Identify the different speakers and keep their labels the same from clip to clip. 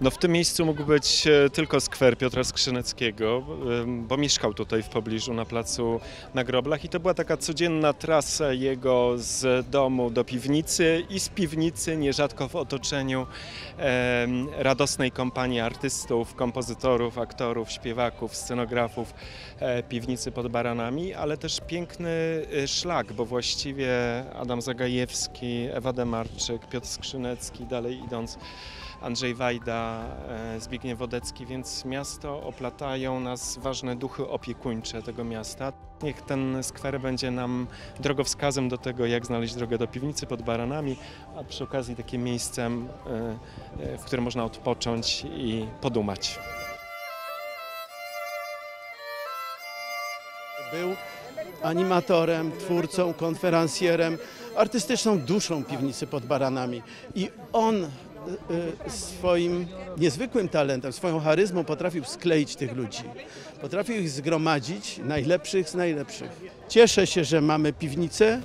Speaker 1: No w tym miejscu mógł być e, tylko skwer Piotra Skrzyneckiego, bo mieszkał tutaj w pobliżu na placu na Groblach i to była taka codzienna trasa jego z domu do piwnicy i z piwnicy nierzadko w otoczeniu radosnej kompanii artystów, kompozytorów, aktorów, śpiewaków, scenografów e, piwnicy pod Baranami, ale też piękny e, szlak, bo właściwie Adam Zagajewski, Ewa Demarczyk, Piotr Skrzynecki, dalej idąc Andrzej Wajda, e, Zbigniew Wodecki, więc miasto oplatają nas ważne duchy opiekuńcze tego miasta. Niech ten skwer będzie nam drogowskazem do tego, jak znaleźć drogę do piwnicy pod Baranami, a przy okazji takim miejscem, e, e, w którym można odpocząć i podumać.
Speaker 2: Był animatorem, twórcą, konferencjerem, artystyczną duszą piwnicy pod Baranami. I on swoim niezwykłym talentem, swoją charyzmą potrafił skleić tych ludzi. Potrafił ich zgromadzić, najlepszych z najlepszych. Cieszę się, że mamy piwnicę.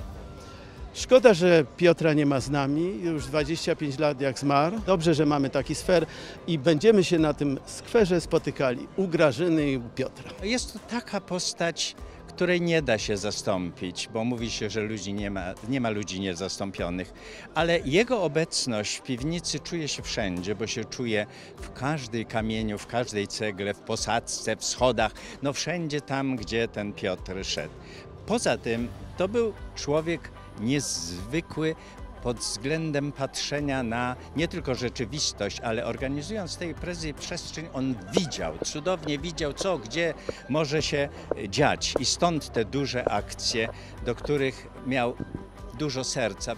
Speaker 2: Szkoda, że Piotra nie ma z nami, już 25 lat jak zmarł. Dobrze, że mamy taki sfer i będziemy się na tym skwerze spotykali u Grażyny i u Piotra.
Speaker 3: Jest to taka postać, której nie da się zastąpić, bo mówi się, że ludzi nie ma, nie ma ludzi niezastąpionych, ale jego obecność w piwnicy czuje się wszędzie, bo się czuje w każdej kamieniu, w każdej cegle, w posadzce, w schodach, no wszędzie tam, gdzie ten Piotr szedł. Poza tym to był człowiek niezwykły pod względem patrzenia na nie tylko rzeczywistość, ale organizując tej imprezy przestrzeń, on widział, cudownie widział, co, gdzie może się dziać. I stąd te duże akcje, do których miał dużo serca.